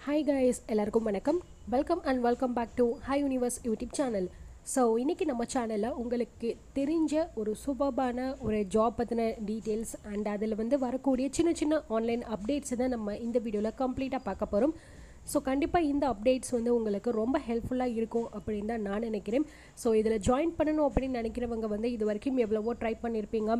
Hi guys எல்லாருக்கும் வணக்கம். Welcome and welcome back to hi universe YouTube channel so இன்றைக்கி நம்ம சேனலில் உங்களுக்கு தெரிஞ்ச ஒரு சூப்பர்பான ஒரு ஜாப் பற்றின டீட்டெயில்ஸ் அண்ட் அதில் வந்து வரக்கூடிய சின்ன சின்ன ஆன்லைன் அப்டேட்ஸை தான் நம்ம இந்த வீடியோவில் கம்ப்ளீட்டாக பார்க்க போகிறோம் ஸோ கண்டிப்பாக இந்த அப்டேட்ஸ் வந்து உங்களுக்கு ரொம்ப ஹெல்ப்ஃபுல்லாக இருக்கும் அப்படின்னு தான் நான் நினைக்கிறேன். ஸோ இதில் ஜாயின் பண்ணணும் அப்படின்னு நினைக்கிறவங்க வந்து இது வரைக்கும் எவ்வளவோ ட்ரை பண்ணியிருப்பீங்க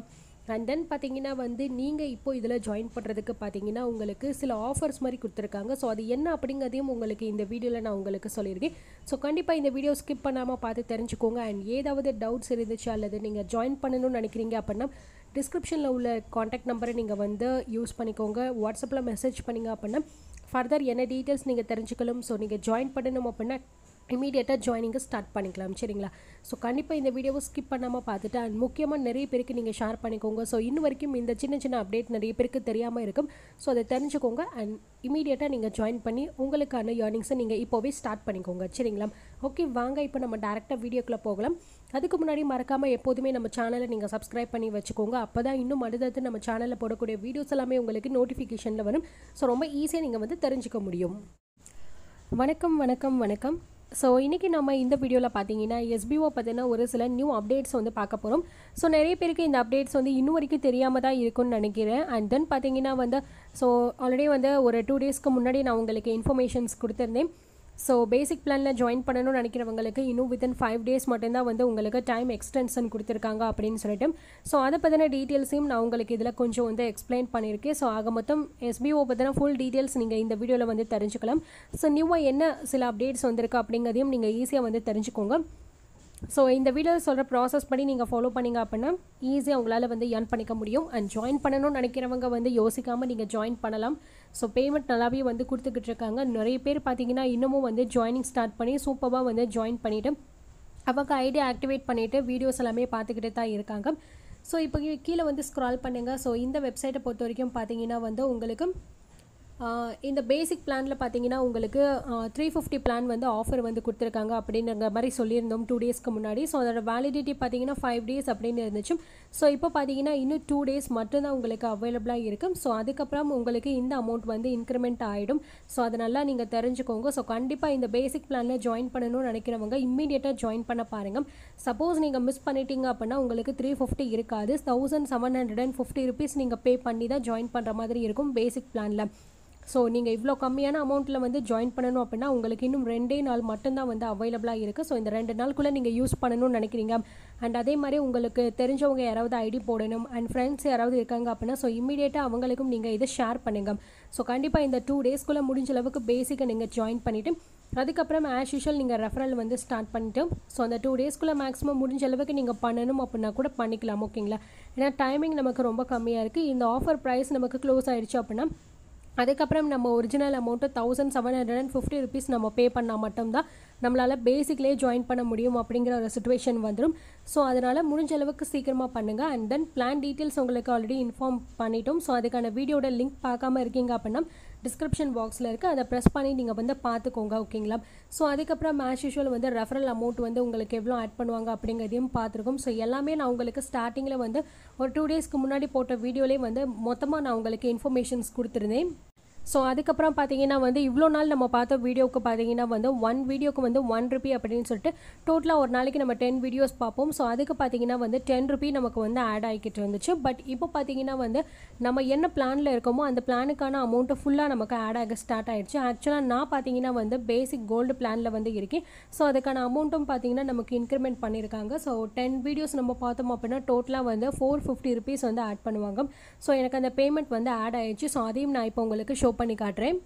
அண்ட் தென் பார்த்தீங்கன்னா வந்து நீங்கள் இப்போ இதில் ஜாயின் பண்ணுறதுக்கு பார்த்தீங்கன்னா உங்களுக்கு சில ஆஃபர்ஸ் மாதிரி கொடுத்துருக்காங்க. ஸோ அது என்ன அப்படிங்கிறதையும் உங்களுக்கு இந்த வீடியோவில் நான் உங்களுக்கு சொல்லியிருக்கேன். ஸோ கண்டிப்பாக இந்த வீடியோ ஸ்கிப் பண்ணாமல் பார்த்து தெரிஞ்சுக்கோங்க. அண்ட் ஏதாவது டவுட்ஸ் இருந்துச்சு அல்லது நீங்கள் ஜாயின் பண்ணணும்னு நினைக்கிறீங்க அப்படின்னா டிஸ்கிரிப்ஷனில் உள்ள காண்டாக்ட் நம்பரை நீங்கள் வந்து யூஸ் பண்ணிக்கோங்க. வாட்ஸ்அப்பில் மெசேஜ் பண்ணிங்க அப்படின்னா ஃபர்தர் என்ன டீட்டெயில்ஸ் நீங்கள் தெரிஞ்சுக்கலாம் ஸோ நீங்கள் ஜாயின் பண்ணணும் அப்படின்னா இமீடியட்டாக ஜாயினிங்கை ஸ்டார்ட் பண்ணிக்கலாம் சரிங்களா? ஸோ கண்டிப்பாக இந்த வீடியோவை ஸ்கிப் பண்ணாமல் பார்த்துட்டு அண்ட் முக்கியமாக நிறைய பேருக்கு நீங்கள் ஷேர் பண்ணிக்கோங்க. ஸோ இன்ன வரைக்கும் இந்த சின்ன சின்ன அப்டேட் நிறைய பேருக்கு தெரியாமல் இருக்கும். ஸோ அதை தெரிஞ்சுக்கோங்க அண்ட் இமீடியட்டாக நீங்கள் ஜாயின் பண்ணி உங்களுக்கான ஏர்னிங்ஸை நீங்கள் இப்போவே ஸ்டார்ட் பண்ணிக்கோங்க சரிங்களா? ஓகே வாங்க இப்போ நம்ம டேரெக்டாக வீடியோக்குள்ளே போகலாம். அதுக்கு முன்னாடி மறக்காமல் எப்போதுமே நம்ம சேனலை நீங்கள் சப்ஸ்கிரைப் பண்ணி வச்சுக்கோங்க. அப்போ தான் இன்னும் அடுத்தடுத்து நம்ம சேனலில் போடக்கூடிய வீடியோஸ் எல்லாமே உங்களுக்கு நோட்டிஃபிகேஷனில் வரும். ஸோ ரொம்ப ஈஸியாக நீங்கள் வந்து தெரிஞ்சுக்க முடியும். வணக்கம் வணக்கம் வணக்கம். ஸோ இன்றைக்கி நம்ம இந்த வீடியோவில் பார்த்தீங்கன்னா எஸ்பிஓ பற்றின ஒரு சில நியூ அப்டேட்ஸ் வந்து பார்க்க போகிறோம் ஸோ நிறைய பேருக்கு இந்த அப்டேட்ஸ் வந்து இன்னும் வரைக்கும் தெரியாமல் தான் இருக்கும்னு நினைக்கிறேன். அண்ட் தென் பார்த்தீங்கன்னா வந்து ஸோ ஆல்ரெடி வந்து ஒரு டூ டேஸ்க்கு முன்னாடி நான் உங்களுக்கு இன்ஃபர்மேஷன்ஸ் கொடுத்துருந்தேன். ஸோ பேசிக் பிளானில் ஜாயின் பண்ணணும்னு நினைக்கிறவங்களுக்கு இன்னும் வித்தின் ஃபைவ் டேஸ் மட்டும்தான் வந்து உங்களுக்கு டைம் எக்ஸ்டென்ஷன் கொடுத்துருக்காங்க அப்படின்னு சொல்லிட்டு. ஸோ அதை பற்றின டீட்டெயில்ஸையும் நான் உங்களுக்கு இதில் கொஞ்சம் வந்து எக்ஸ்பிளைன் பண்ணியிருக்கேன். ஸோ ஆக மொத்தம் எஸ்பிஓ பற்றின ஃபுல் டீட்டெயில்ஸ் நீங்கள் இந்த வீடியோவில் வந்து தெரிஞ்சுக்கலாம். ஸோ நியூவாக என்ன சில அப்டேட்ஸ் வந்திருக்கு அப்படிங்கிறதையும் நீங்கள் ஈஸியாக வந்து தெரிஞ்சுக்கோங்க. ஸோ இந்த வீடியோவில் சொல்கிற ப்ராசஸ் படி நீங்கள் ஃபாலோ பண்ணிங்க அப்படின்னா ஈஸியாக உங்களால் வந்து ஏர்ன் பண்ணிக்க முடியும். அண்ட் ஜாயின் பண்ணணும்னு நினைக்கிறவங்க வந்து யோசிக்காமல் நீங்கள் ஜாயின் பண்ணலாம். ஸோ பேமெண்ட் நல்லாவே வந்து கொடுத்துக்கிட்டு இருக்காங்க நிறைய பேர் பார்த்தீங்கன்னா இன்னமும் வந்து ஜாயினிங் ஸ்டார்ட் பண்ணி சூப்பராக வந்து ஜாயின் பண்ணிவிட்டு அவங்க ஐடியா ஆக்டிவேட் பண்ணிவிட்டு வீடியோஸ் எல்லாமே பார்த்துக்கிட்டு தான் இருக்காங்க. ஸோ இப்போ கீழே வந்து ஸ்க்ரால் பண்ணுங்கள் ஸோ இந்த வெப்சைட்டை பொறுத்த வரைக்கும் பார்த்தீங்கன்னா வந்து உங்களுக்கு இந்த பேசிக் பிளானில் பார்த்தீங்கன்னா உங்களுக்கு த்ரீ ஃபிஃப்டி பிளான் வந்து ஆஃபர் வந்து கொடுத்துருக்காங்க அப்படிங்கிற மாதிரி சொல்லியிருந்தோம் டூ டேஸ்க்கு முன்னாடி. ஸோ அதோட வேலிடிட்டி பார்த்தீங்கன்னா ஃபைவ் டேஸ் அப்படின்னு இருந்துச்சு. ஸோ இப்போ பார்த்தீங்கன்னா இன்னும் டூ டேஸ் மட்டும்தான் உங்களுக்கு அவைலபிளாக இருக்கும். ஸோ அதுக்கப்புறம் உங்களுக்கு இந்த அமௌண்ட் வந்து இன்க்ரிமெண்ட் ஆகிடும் ஸோ அதை நல்லா நீங்கள் தெரிஞ்சுக்கோங்க. ஸோ கண்டிப்பாக இந்த பேசிக் பிளானில் ஜாயின் பண்ணணும்னு நினைக்கிறவங்க இம்மீடியட்டாக ஜாயின் பண்ண பாருங்கள் சப்போஸ் நீங்கள் மிஸ் பண்ணிட்டீங்க அப்படின்னா உங்களுக்கு த்ரீ ஃபிஃப்டி இருக்காது. Thousand seven hundred and fifty rupees நீங்கள் பே பண்ணி தான் ஜாயின் பண்ணுற மாதிரி இருக்கும் பேசிக் பிளானில் ஸோ நீங்கள் இவ்வளோ கம்மியான அமௌண்ட்டில் வந்து ஜாயின் பண்ணணும் அப்படின்னா உங்களுக்கு இன்னும் ரெண்டே நாள் மட்டும்தான் வந்து அவைலபிளாக இருக்குது ஸோ இந்த ரெண்டு நாளுக்குள்ளே நீங்கள் யூஸ் பண்ணணும்னு நினைக்கிறீங்க. அண்ட் அதே மாதிரி உங்களுக்கு தெரிஞ்சவங்க யாராவது ஐடி போடணும் அண்ட் ஃப்ரெண்ட்ஸ் யாராவது இருக்காங்க அப்படின்னா ஸோ இமீடியட்டாக அவங்களுக்கும் நீங்கள் இதை ஷேர் பண்ணுங்கள் ஸோ கண்டிப்பாக இந்த டூ டேஸ்க்குள்ளே முடிஞ்ச அளவுக்கு பேசிக்கை நீங்கள் ஜாயின் பண்ணிவிட்டு அதுக்கப்புறம் ஆஸ் யூஷுவல் நீங்கள் ரெஃபரல் வந்து ஸ்டார்ட் பண்ணிவிட்டு ஸோ அந்த டூ டேஸ்க்குள்ளே மேக்ஸிமம் முடிஞ்ச அளவுக்கு நீங்கள் பண்ணணும் அப்படின்னா கூட பண்ணிக்கலாம் ஓகேங்களா ஏன்னா டைமிங் நமக்கு ரொம்ப கம்மியாக இருக்குது இந்த ஆஃபர் ப்ரைஸ் நமக்கு க்ளோஸ் ஆகிடுச்சு அப்படின்னா அதுக்கப்புறம் நம்ம original amount thousand seven hundred and fifty rupees நம்ம பே பண்ணால் மட்டும்தான் நம்மளால் பேசிக்லேயே ஜாயின் பண்ண முடியும் அப்படிங்கிற ஒரு சுச்சுவேஷன் வந்துடும் ஸோ அதனால் முடிஞ்ச அளவுக்கு சீக்கிரமாக பண்ணுங்கள் அண்ட் தென் பிளான் டீட்டெயில்ஸ் உங்களுக்கு ஆல்ரெடி இன்ஃபார்ம் பண்ணிட்டோம். ஸோ அதுக்கான வீடியோட லிங்க் பார்க்காம இருக்கீங்க அப்படின்னா டிஸ்கிரிப்ஷன் பாக்ஸில் இருக்குது அதை ப்ரெஸ் பண்ணி நீங்கள் வந்து பார்த்துக்கோங்க ஓகேங்களா ஸோ அதுக்கப்புறம் ஆஸ் யூஷுவல் வந்து ரெஃபரல் அமௌண்ட் வந்து உங்களுக்கு எவ்வளோ ஆட் பண்ணுவாங்க அப்படிங்கிறதையும் பார்த்துருக்கோம். ஸோ எல்லாமே நான் உங்களுக்கு ஸ்டார்டிங்கில் வந்து ஒரு டூ டேஸ்க்கு முன்னாடி போட்ட வீடியோலேயே வந்து மொத்தமாக நான் உங்களுக்கு இன்ஃபர்மேஷன்ஸ் கொடுத்துருந்தேன். ஸோ அதுக்கப்புறம் பார்த்தீங்கன்னா வந்து இவ்வளோ நாள் நம்ம பார்த்த வீடியோவுக்கு பார்த்தீங்கன்னா வந்து ஒன் வீடியோக்கு வந்து ஒன் ருபி அப்படின்னு சொல்லிட்டு டோட்டலாக ஒரு நாளைக்கு நம்ம டென் வீடியோஸ் பார்ப்போம். ஸோ அதுக்கு பார்த்தீங்கன்னா வந்து டென் ருபி நமக்கு வந்து ஆட் ஆகிக்கிட்டு இருந்துச்சு. பட் இப்போ பார்த்தீங்கன்னா வந்து நம்ம என்ன பிளானில் இருக்கோமோ அந்த பிளானுக்கான அமௌண்ட்டு ஃபுல்லாக நமக்கு ஆட் ஆக ஸ்டார்ட் ஆகிடுச்சு ஆக்சுவலாக நான் பார்த்தீங்கன்னா வந்து பேசிக் கோல்டு பிளானில் வந்து இருக்கேன். ஸோ அதுக்கான அமௌண்ட்டும் பார்த்தீங்கன்னா நமக்கு இன்க்ரிமெண்ட் பண்ணியிருக்காங்க ஸோ டென் வீடியோஸ் நம்ம பார்த்தோம் அப்படின்னா டோட்டலாக வந்து ஃபோர் ஃபிஃப்டி ருபீஸ் வந்து ஆட் பண்ணுவாங்க. ஸோ எனக்கு அந்த பேமெண்ட் வந்து ஆட் ஆயிடுச்சு. ஸோ அதையும் நான் இப்போ உங்களுக்கு ஷோ பண்ணி காட்டுறேன்.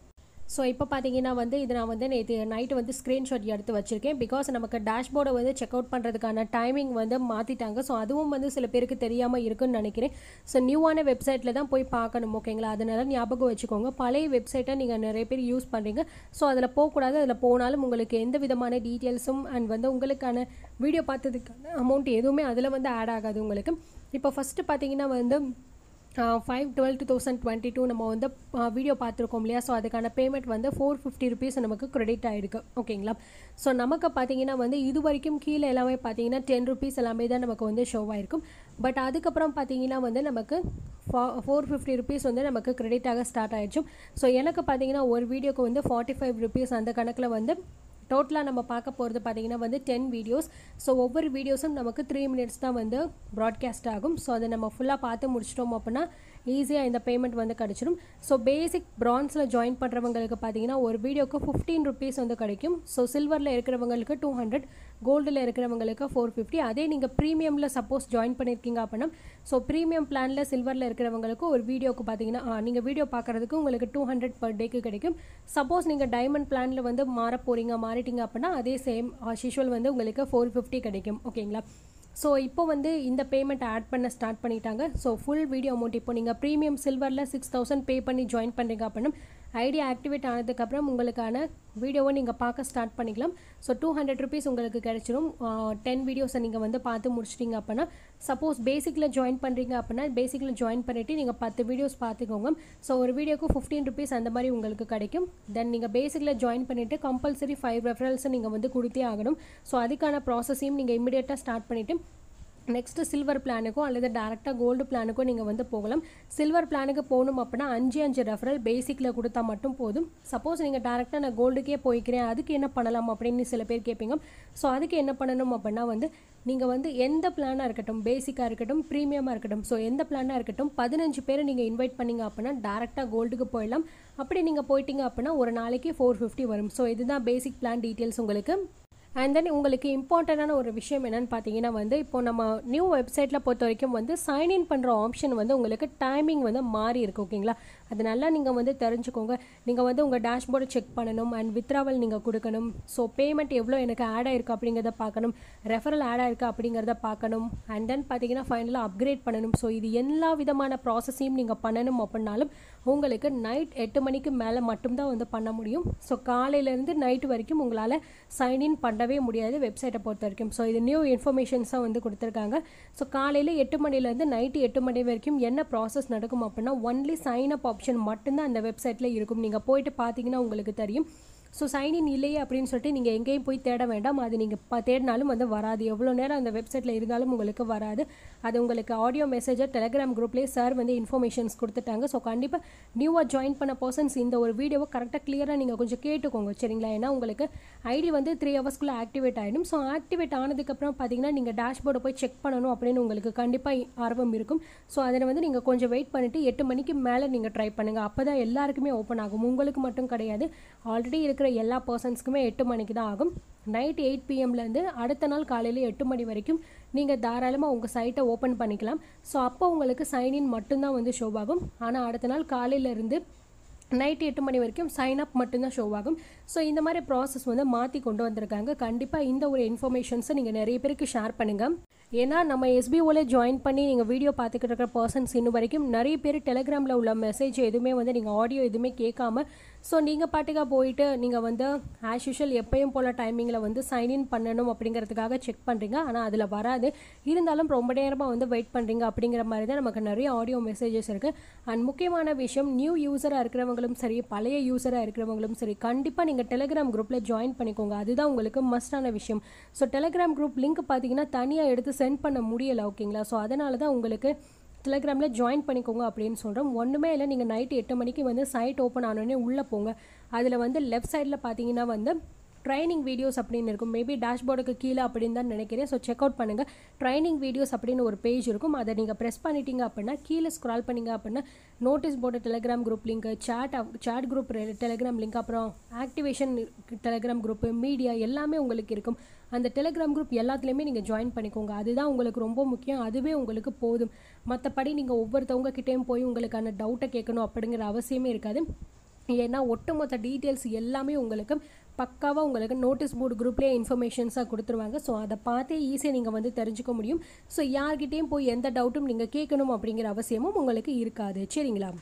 ஸோ இப்போ பார்த்தீங்கன்னா வந்து இது நான் வந்து நேற்று நைட்டு வந்து ஸ்க்ரீன்ஷாட் எடுத்து வச்சுருக்கேன். பிகாஸ் நமக்கு டேஷ்போர்டை வந்து செக் அவுட் பண்ணுறதுக்கான டைமிங் வந்து மாற்றிட்டாங்க ஸோ அதுவும் வந்து சில பேருக்கு தெரியாமல் இருக்குன்னு நினைக்கிறேன். ஸோ நியூவான வெப்சைட்டில் தான் போய் பார்க்கணும் ஓகேங்களா அதனால ஞாபகம் வச்சுக்கோங்க. பழைய வெப்சைட்டை நீங்கள் நிறைய பேர் யூஸ் பண்ணுறீங்க ஸோ அதில் போகக்கூடாது. அதில் போனாலும் உங்களுக்கு எந்த விதமான டீட்டெயில்ஸும் அண்ட் வந்து உங்களுக்கான வீடியோ பார்த்ததுக்கான அமௌண்ட் எதுவுமே அதில் வந்து ஆட் ஆகாது உங்களுக்கு. இப்போ ஃபஸ்ட்டு பார்த்தீங்கன்னா வந்து five twelve two thousand twenty two நம்ம வந்து வீடியோ பார்த்துருக்கோம் இல்லையா? ஸோ அதுக்கான பேமெண்ட் வந்து ஃபோர் ஃபிஃப்டி ருபீஸ் நமக்கு கிரெடிட் ஆகிருக்கு ஓகேங்களா ஸோ நமக்கு பார்த்தீங்கன்னா வந்து இது வரைக்கும் கீழே எல்லாமே பார்த்தீங்கன்னா டென் ருபீஸ் எல்லாமே தான் நமக்கு வந்து ஷோ ஆகிருக்கும் பட் அதுக்கப்புறம் பார்த்தீங்கன்னா வந்து நமக்கு ஃபோர் ஃபிஃப்டி ருபீஸ் வந்து நமக்கு கிரெடிட் ஆக ஸ்டார்ட் ஆகிடுச்சும் ஸோ எனக்கு பார்த்தீங்கன்னா ஒரு வீடியோக்கு வந்து ஃபார்ட்டி ஃபைவ் ருபீஸ் அந்த கணக்கில் வந்து டோட்டலாக நம்ம பார்க்க போகிறது பார்த்தீங்கன்னா வந்து டென் வீடியோஸ் ஸோ ஒவ்வொரு வீடியோஸும் நமக்கு த்ரீ மினிட்ஸ் தான் வந்து ப்ராட்காஸ்ட் ஆகும். ஸோ அதை நம்ம ஃபுல்லாக பார்த்து முடிச்சிட்டோம் அப்படின்னா ஈஸியாக இந்த பேமெண்ட் வந்து கிடச்சிடும் ஸோ பேசிக் ப்ரான்ஸில் ஜாயின் பண்ணுறவங்களுக்கு பார்த்தீங்கன்னா ஒரு வீடியோக்கு ஃபிஃப்டீன் ருபீஸ் வந்து கிடைக்கும். ஸோ சில்வரில் இருக்கிறவங்களுக்கு டூ ஹண்ட்ரட் கோல்டில் இருக்கிறவங்களுக்கு ஃபோர் ஃபிஃப்டி அதே நீங்கள் ப்ரீமியமில் சப்போஸ் ஜாயின் பண்ணியிருக்கீங்க அப்படின்னா ஸோ ப்ரீமியம் பிளானில் சில்வரில் இருக்கிறவங்களுக்கு ஒரு வீடியோக்கு பார்த்தீங்கன்னா நீங்கள் வீடியோ பார்க்குறதுக்கு உங்களுக்கு டூ ஹண்ட்ரட் பர் டேக்கு கிடைக்கும். சப்போஸ் நீங்கள் டைமண்ட் பிளானில் வந்து மாற போகிறீங்க மாறிட்டீங்க அப்படின்னா அதே சேம் யூஷுவல் வந்து உங்களுக்கு ஃபோர் ஃபிஃப்டி கிடைக்கும். ஓகேங்களா ஸோ இப்போ வந்து இந்த பேமெண்ட் ஆட் பண்ண ஸ்டார்ட் பண்ணிட்டாங்க. ஸோ ஃபுல் வீடியோ அமௌண்ட் இப்போ நீங்கள் ப்ரீமியம் சில்வரில் சிக்ஸ் தௌசண்ட் பே பண்ணி ஜாயின் பண்ணுறீங்க அப்படின்னா ஐடி ஆக்டிவேட் ஆனதுக்கப்புறம் உங்களுக்கான வீடியோவை நீங்கள் பார்க்க ஸ்டார்ட் பண்ணிக்கலாம். ஸோ டூ ஹண்ட்ரட் ருபீஸ் உங்களுக்கு கிடைச்சிரும். டென் வீடியோஸை நீங்கள் வந்து பார்த்து முடிச்சிட்டிங்க அப்படின்னா சப்போஸ் பேசிக்கில் ஜாயின் பண்ணுறீங்க அப்படின்னா பேசிக்கில் ஜாயின் பண்ணிவிட்டு நீங்கள் பத்து வீடியோஸ் பார்த்துக்கோங்க. ஸோ ஒரு வீடியோக்கு ஃபிஃப்டீன் ருபீஸ் அந்த மாதிரி உங்களுக்கு கிடைக்கும். தென் நீங்கள் பேசிக்கில் ஜாயின் பண்ணிவிட்டு கம்பல்சரி ஃபைவ் ரெஃபரல்ஸை நீங்கள் வந்து கொடுத்தே ஆகணும். ஸோ அதுக்கான ப்ராசஸையும் நீங்கள் இமிடியேட்டாக ஸ்டார்ட் பண்ணிவிட்டு நெக்ஸ்ட்டு சில்வர் பிளானுக்கோ அல்லது டேரெக்டாக கோல்டு பிளானுக்கோ நீங்கள் வந்து போகலாம். சில்வர் பிளானுக்கு போகணும் அப்படின்னா அஞ்சு அஞ்சு ரெஃபரல் பேசிக்கில் கொடுத்தா மட்டும் போதும். சப்போஸ் நீங்கள் டேரெக்டாக நான் கோல்டுக்கே போய்க்கிறேன். அதுக்கு என்ன பண்ணலாம் அப்படின்னு சில பேர் கேட்பீங்க. ஸோ அதுக்கு என்ன பண்ணணும் அப்படின்னா வந்து நீங்கள் வந்து எந்த பிளானாக இருக்கட்டும் பேசிக்காக இருக்கட்டும் ப்ரீமியமாக இருக்கட்டும் ஸோ எந்த பிளானாக இருக்கட்டும் பதினஞ்சு பேரை நீங்கள் இன்வைட் பண்ணீங்க அப்படின்னா டேரெக்டாக கோல்டுக்கு போயிடலாம். அப்படி நீங்கள் போயிட்டீங்க அப்படின்னா ஒரு நாளைக்கு ஃபோர் ஃபிஃப்டி வரும். ஸோ இதுதான் பேசிக் பிளான் டீட்டெயில்ஸ் உங்களுக்கு. அண்ட் தென் உங்களுக்கு இம்பார்ட்டண்ட்டான ஒரு விஷயம் என்னென்னு பார்த்தீங்கன்னா வந்து இப்போ நம்ம நியூ வெப்சைட்டில் பொறுத்த வரைக்கும் வந்து சைன்இன் பண்ணுற ஆப்ஷன் வந்து உங்களுக்கு டைமிங் வந்து மாறி இருக்கு ஓகேங்களா அது நல்லா நீங்கள் வந்து தெரிஞ்சுக்கோங்க. நீங்கள் வந்து உங்கள் டேஷ்போர்டை செக் பண்ணணும். அண்ட் வித்ராவல் நீங்கள் கொடுக்கணும். ஸோ பேமெண்ட் எவ்வளோ எனக்கு ஆட் ஆயிருக்கு அப்படிங்கிறத பார்க்கணும். ரெஃபரல் ஆட் ஆயிருக்கு அப்படிங்கிறத பார்க்கணும். அண்ட் தென் பார்த்தீங்கன்னா ஃபைனலாக அப்கிரேட் பண்ணணும். ஸோ இது எல்லா விதமான ப்ராசஸையும் நீங்கள் பண்ணணும் அப்படின்னாலும் உங்களுக்கு நைட் எட்டு மணிக்கு மேலே மட்டும்தான் வந்து பண்ண முடியும். ஸோ காலையிலேருந்து நைட்டு வரைக்கும் உங்களால் சைன்இன் பண்ணவே முடியாது வெப்சைட்டை பொறுத்த வரைக்கும். ஸோ இது நியூ இன்ஃபர்மேஷன்ஸாக வந்து கொடுத்துருக்காங்க. ஸோ காலையில் எட்டு மணிலேருந்து நைட்டு எட்டு மணி வரைக்கும் என்ன ப்ராசஸ் நடக்கும் அப்படின்னா ஒன்லி சைன் அப் ஆப்ஷன் மட்டும்தான் அந்த வெப்சைட்டில் இருக்கும். நீங்கள் போயிட்டு பார்த்தீங்கன்னா உங்களுக்கு தெரியும். ஸோ சைன்இன் இல்லையே அப்படின்னு சொல்லிட்டு நீங்கள் எங்கேயும் போய் தேட வேண்டாம். அது நீங்கள் தேடினாலும் வந்து வராது. எவ்வளோ நேரம் அந்த வெப்சைட்டில் இருந்தாலும் உங்களுக்கு வராது. அது உங்களுக்கு ஆடியோ மெசேஜர் டெலிகிராம் குரூப்லேயே சார் வந்து இன்ஃபர்மேஷன்ஸ் கொடுத்துட்டாங்க. ஸோ கண்டிப்பாக நியூவாக ஜாயின் பண்ண பர்சன்ஸ் இந்த ஒரு வீடியோவை கரெக்டாக கிளியராக நீங்கள் கொஞ்சம் கேட்டுக்கோங்க சரிங்களா? ஏன்னா உங்களுக்கு ஐடி வந்து த்ரீ ஹவர்ஸ்க்குள்ளே ஆக்டிவேட் ஆகிடும் ஸோ ஆக்டிவேட் ஆனதுக்கப்புறம் பார்த்தீங்கன்னா நீங்கள் டேஷ்போர்டை போய் செக் பண்ணணும் அப்படின்னு உங்களுக்கு கண்டிப்பாக ஆர்வம் இருக்கும். ஸோ அதில் வந்து நீங்கள் கொஞ்சம் வெயிட் பண்ணிவிட்டு எட்டு மணிக்கு மேலே நீங்கள் ட்ரை பண்ணுங்கள் அப்போ தான் எல்லாருக்குமே ஓப்பன் ஆகும். உங்களுக்கு மட்டும் கிடையாது. ஆல்ரெடி இருக்கிற எல்லா பர்சன்ஸ்க்குமே எட்டு மணிக்கு தான் ஆகும். நைட் எயிட் பிஎம்லேருந்து அடுத்த நாள் காலையில் எட்டு மணி வரைக்கும் நீங்கள் தாராளமாக உங்கள் சைட்டை ஓப்பன் பண்ணிக்கலாம். ஸோ அப்போ உங்களுக்கு சைன்இன் மட்டும்தான் வந்து ஷோ ஆகும். ஆனால் அடுத்த நாள் காலையிலேருந்து நைட் எட்டு மணி வரைக்கும் சைன் அப் மட்டும்தான் ஷோ ஆகும். ஸோ இந்த மாதிரி ப்ராசஸ் வந்து மாற்றி கொண்டு வந்திருக்காங்க. கண்டிப்பாக இந்த ஒரு இன்ஃபர்மேஷன்ஸை நீங்கள் நிறைய பேருக்கு ஷேர் பண்ணுங்கள் ஏன்னா நம்ம எஸ்பிஓவில் ஜாயின் பண்ணி நீங்கள் வீடியோ பார்த்துக்கிட்டு இருக்கிற பர்சன்ஸ் இன்னும் வரைக்கும் நிறைய பேர் டெலிகிராமில் உள்ள மெசேஜ் எதுவுமே வந்து நீங்கள் ஆடியோ எதுவுமே கேட்காம ஸோ நீங்கள் பாட்டுக்காக போயிட்டு நீங்கள் வந்து ஆஸ் யூஷுவல் எப்பயும் போல் டைமிங்கில் வந்து சைன்இன் பண்ணணும் அப்படிங்கிறதுக்காக செக் பண்ணுறீங்க ஆனால் அதில் வராது. இருந்தாலும் ரொம்ப நேரமாக வந்து வெயிட் பண்ணுறீங்க அப்படிங்கிற மாதிரி தான் நமக்கு நிறைய ஆடியோ மெசேஜஸ் இருக்குது அண்ட் முக்கியமான விஷயம் நியூ யூஸராக இருக்கிறவங்களும் சரி பழைய யூஸராக இருக்கிறவங்களும் சரி கண்டிப்பாக நீங்கள் டெலிகிராம் குரூப்பில் ஜாயின் பண்ணிக்கோங்க. அதுதான் உங்களுக்கு மஸ்டான விஷயம். ஸோ டெலிகிராம் குரூப் லிங்க் பார்த்தீங்கன்னா தனியாக எடுத்து சென்ட் பண்ண முடியலை ஓகேங்களா ஸோ அதனால தான் உங்களுக்கு டெலிகிராமில் ஜாயின் பண்ணிக்கோங்க அப்படின்னு சொல்கிறோம் ஒன்றுமே இல்லை நீங்கள் நைட்டு எட்டு மணிக்கு வந்து சைட் ஓப்பன் ஆனோடனே உள்ளே போங்க. அதில் வந்து லெஃப்ட் சைடில் பார்த்தீங்கன்னா வந்து ட்ரைனிங் வீடியோஸ் அப்படின்னு இருக்கும். மேபி டேஷ்போர்டுக்கு கீழே அப்படின்னு தான் நினைக்கிறேன். ஸோ செக் அவுட் பண்ணுங்கள் ட்ரைனிங் வீடியோஸ் அப்படின்னு ஒரு பேஜ் இருக்கும். அதை நீங்கள் ப்ரெஸ் பண்ணிட்டீங்க அப்படின்னா கீழே ஸ்க்ரால் பண்ணிங்க அப்படின்னா notice board Telegram group link chat chat group Telegram link அப்புறம் ஆக்டிவேஷன் டெலிகிராம் குரூப்பு மீடியா எல்லாமே உங்களுக்கு இருக்கும். அந்த டெலிகிராம் குரூப் எல்லாத்துலேயுமே நீங்கள் ஜாயின் பண்ணிக்கோங்க. அதுதான் உங்களுக்கு ரொம்ப முக்கியம். அதுவே உங்களுக்கு போதும். மற்றபடி நீங்கள் ஒவ்வொருத்தவங்க கிட்டேயும் போய் உங்களுக்கான டவுட்டை கேட்கணும் அப்படிங்கிற அவசியமே இருக்காது. ஏன்னா ஒட்டுமொத்த டீட்டெயில்ஸ் எல்லாமே உங்களுக்கு பக்காவாக உங்களுக்கு நோட்டீஸ் போர்டு குரூப்லேயே இன்ஃபர்மேஷன்ஸாக கொடுத்துருவாங்க. ஸோ அதை பார்த்தே ஈஸியாக நீங்கள் வந்து தெரிஞ்சுக்க முடியும். ஸோ யார்கிட்டேயும் போய் எந்த டவுட்டும் நீங்கள் கேட்கணும் அப்படிங்கிற அவசியமும் உங்களுக்கு இருக்காது. சரிங்களா?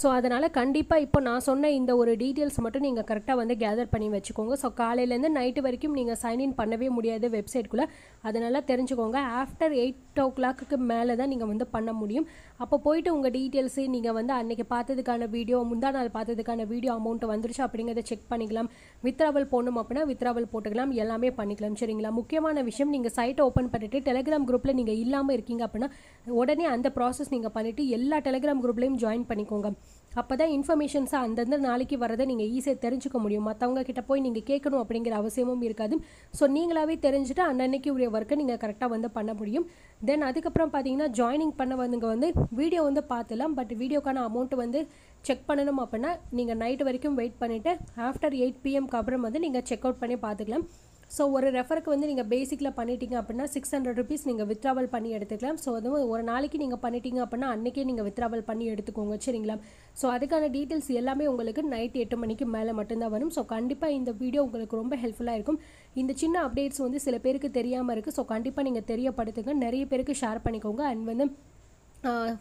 ஸோ அதனால் கண்டிப்பாக இப்போ நான் சொன்ன இந்த ஒரு டீட்டெயில்ஸ் மட்டும் நீங்கள் கரெக்டாக வந்து கேதர் பண்ணி வச்சுக்கோங்க. ஸோ காலையிலேருந்து நைட்டு வரைக்கும் நீங்கள் சைன்இன் பண்ணவே முடியாது வெப்சைட்குள்ளே அதனால் தெரிஞ்சுக்கோங்க. ஆஃப்டர் எயிட் ஓ கிளாக்கு மேலே தான் நீங்கள் வந்து பண்ண முடியும். அப்போ போயிட்டு உங்கள் டீட்டெயில்ஸு நீங்கள் வந்து அன்றைக்கி பார்த்ததுக்கான வீடியோ முந்தா நாள் பார்த்ததுக்கான வீடியோ அமௌண்ட் வந்துருச்சு அப்படிங்கிறத செக் பண்ணிக்கலாம். வித்ராவல் போடணும் அப்படின்னா வித்ராவல் போட்டுக்கலாம். எல்லாமே பண்ணிக்கலாம். சரிங்களா? முக்கியமான விஷயம் நீங்கள் சைட்டை ஓப்பன் பண்ணிவிட்டு டெலிகிராம் குரூப்பில் நீங்கள் இல்லாமல் இருக்கீங்க அப்படின்னா உடனே அந்த ப்ராசஸ் நீங்கள் பண்ணிவிட்டு எல்லா டெலிகிராம் குரூப்லேயும் ஜாயின் பண்ணிக்கோங்க. அப்போ தான் இன்ஃபர்மேஷன்ஸை அந்தந்த நாளைக்கு வரதை நீங்கள் ஈஸியாக தெரிஞ்சுக்க முடியும். மற்றவங்க கிட்ட போய் நீங்கள் கேட்கணும் அப்படிங்கிற அவசியமும் இருக்காது. ஸோ நீங்களாவே தெரிஞ்சுட்டு அன்னன்னைக்கு உரிய ஒர்க்கை நீங்கள் கரெக்டாக வந்து பண்ண முடியும். தென் அதுக்கப்புறம் பார்த்தீங்கன்னா ஜாயினிங் பண்ண வந்துங்க வந்து வீடியோ வந்து பார்த்துலாம் பட் வீடியோக்கான அமௌண்ட் வந்து செக் பண்ணணும் அப்படின்னா நீங்கள் நைட்டு வரைக்கும் வெயிட் பண்ணிவிட்டு ஆஃப்டர் எயிட் பிஎம்க்கு அப்புறம் வந்து நீங்கள் செக் அவுட் பண்ணி பார்த்துக்கலாம் ஸோ ஒரு ரெஃபருக்கு வந்து நீங்கள் பேசிக்கில் பண்ணிட்டீங்க அப்படின்னா சிக்ஸ் ஹண்ட்ரட் ருபீஸ் நீங்கள் வித்ராவல் பண்ணி எடுத்துக்கலாம். ஸோ அதுவும் ஒரு நாளைக்கு நீங்கள் பண்ணிட்டீங்க அப்படின்னா அன்றைக்கே நீங்கள் வித்ராவல் பண்ணி எடுத்துக்கோங்க. சரிங்களா? ஸோ அதுக்கான டீட்டெயில்ஸ் எல்லாமே உங்களுக்கு நைட் எட்டு மணிக்கு மேலே மட்டும்தான் வரும். ஸோ கண்டிப்பாக இந்த வீடியோ உங்களுக்கு ரொம்ப ஹெல்ப்ஃபுல்லாக இருக்கும். இந்த சின்ன அப்டேட்ஸ் வந்து சில பேருக்கு தெரியாமல் இருக்குது ஸோ கண்டிப்பாக நீங்கள் தெரியப்படுத்துங்க. நிறைய பேருக்கு ஷேர் பண்ணிக்கோங்க. அண்ட் வந்து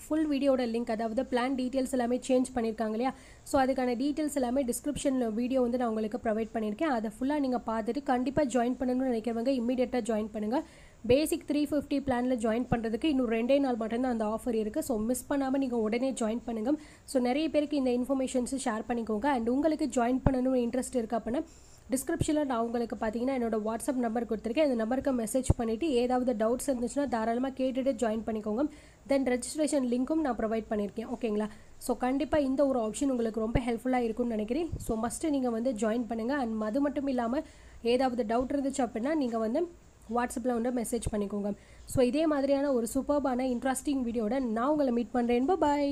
ஃபுல் வீடியோட லிங்க் அதாவது பிளான் டீட்டெயில்ஸ் எல்லாமே சேஞ்ச் பண்ணியிருக்காங்க இல்லையா? ஸோ அதுக்கான டீட்டெயில்ஸ் எல்லாமே டிஸ்கிரிப்ஷனில் வீடியோ வந்து நான் உங்களுக்கு ப்ரொவைட் பண்ணியிருக்கேன் அதை ஃபுல்லாக நீங்கள் பார்த்துட்டு கண்டிப்பாக ஜாயின் பண்ணணும்னு நினைக்கிறவங்க இமீடியட்டாக ஜாயின் பண்ணுங்கள் பேசிக் த்ரீ ஃபிஃப்டி பிளானில் ஜாயின் பண்ணுறதுக்கு இன்னும் ரெண்டே நாள் மட்டும்தான் அந்த ஆஃபர் இருக்குது ஸோ மிஸ் பண்ணாமல் நீங்கள் உடனே ஜாயின் பண்ணுங்கள் ஸோ நிறைய பேருக்கு இந்த இன்ஃபர்மேஷன்ஸு ஷேர் பண்ணிக்கோங்க. அண்ட் உங்களுக்கு ஜாயின் பண்ணணும்னு இன்ட்ரெஸ்ட் இருக்குது அப்படின்னா டிஸ்கிரிப்ஷனில் நான் உங்களுக்கு பார்த்தீங்கன்னா என்னோடய வாட்ஸ்அப் நம்பர் கொடுத்துருக்கேன். இந்த நம்பருக்கு மெசேஜ் பண்ணிவிட்டு ஏதாவது டவுட்ஸ் இருந்துச்சுன்னா தாராளமாக கேட்டுட்டு ஜாயின் பண்ணிக்கோங்க. தென் ரெஜிஸ்ட்ரேஷன் லிங்க்கும் நான் ப்ரொவைட் பண்ணியிருக்கேன். ஓகேங்களா ஸோ கண்டிப்பாக இந்த ஒரு ஆப்ஷன் உங்களுக்கு ரொம்ப ஹெல்ப்ஃபுல்லாக இருக்கும்னு நினைக்கிறேன். ஸோ மஸ்ட்டு நீங்கள் வந்து ஜாயின் பண்ணுங்கள் அண்ட் அது மட்டும் இல்லாமல் ஏதாவது டவுட் இருந்துச்சு அப்படின்னா நீங்கள் வந்து வாட்ஸ்அப்பில் வந்து மெசேஜ் பண்ணிக்கோங்க. ஸோ இதே மாதிரியான ஒரு சூப்பர்பான இன்ட்ரெஸ்டிங் வீடியோட நான் உங்களை மீட் பண்ணுறேன் பாய்